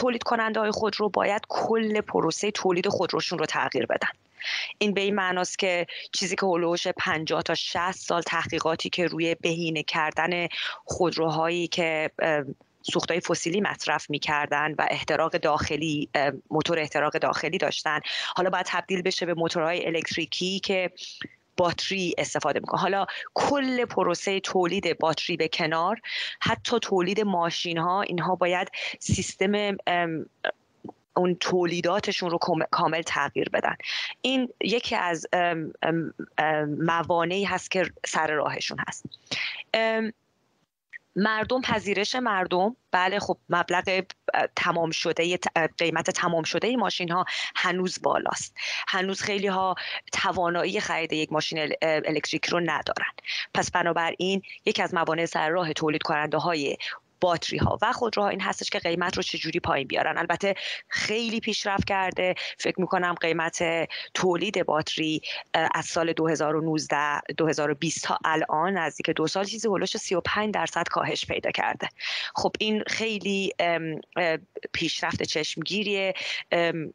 تولید کننده های خودرو باید کل پروسه تولید خودروشون رو تغییر بدن. این به این معناست که چیزی که هلوش 50 تا 60 سال تحقیقاتی که روی بهینه کردن خودروهایی که سوختهای فسیلی مصرف می‌کردن و احتراق داخلی موتور احتراق داخلی داشتن. حالا باید تبدیل بشه به موتورهای الکتریکی که باتری استفاده می‌کنه. حالا کل پروسه تولید باتری به کنار حتی تولید ماشین ها اینها باید سیستم اون تولیداتشون رو کامل تغییر بدن. این یکی از موانعی هست که سر راهشون هست. مردم پذیرش مردم. بله خب مبلغ تمام شده قیمت تمام شده ای ماشین ها هنوز بالاست. هنوز خیلی ها توانایی خرید یک ماشین الکتریک رو ندارن. پس بنابراین یکی از موانع سر راه تولید کننده های باتری ها و خودروها این هستش که قیمت رو چجوری پایین بیارن. البته خیلی پیشرفت کرده. فکر می‌کنم قیمت تولید باتری از سال 2019 2020 تا الان نزدیک دو سال چیزی هولوش 35 درصد کاهش پیدا کرده. خب این خیلی پیشرفت چشمگیریه.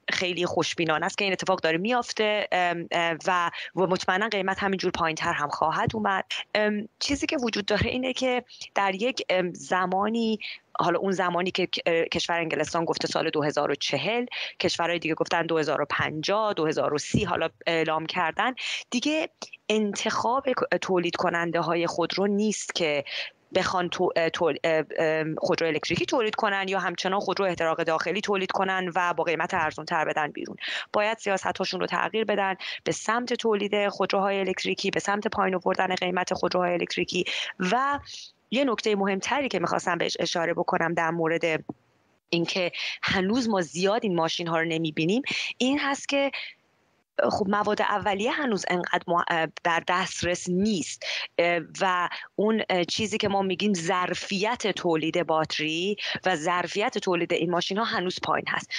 خیلی خوشبینانه است که این اتفاق داره میافته. و مطمئنا قیمت همینجور پایین تر هم خواهد اومد. چیزی که وجود داره اینه که در یک زمان حالا اون زمانی که کشور انگلستان گفته سال 2040 کشورهای دیگه گفتن 2050 2030 حالا اعلام کردن. دیگه انتخاب تولید کننده های خودرو نیست که بخوان تو، خودرو الکتریکی تولید کنن یا همچنان خودرو احتراق داخلی تولید کنن و با قیمت ارزون تر بدن بیرون. باید سیاستاشون رو تغییر بدن به سمت تولید خودروهای الکتریکی به سمت پایین آوردن قیمت خودروهای الکتریکی و یه نکته مهمتری که می‌خواستم بهش اشاره بکنم در مورد اینکه هنوز ما زیاد این ماشین ها رو نمی‌بینیم این هست که خب مواد اولیه هنوز انقدر در دسترس نیست و اون چیزی که ما میگیم ظرفیت تولید باتری و ظرفیت تولید این ماشین ها هنوز پایین هست.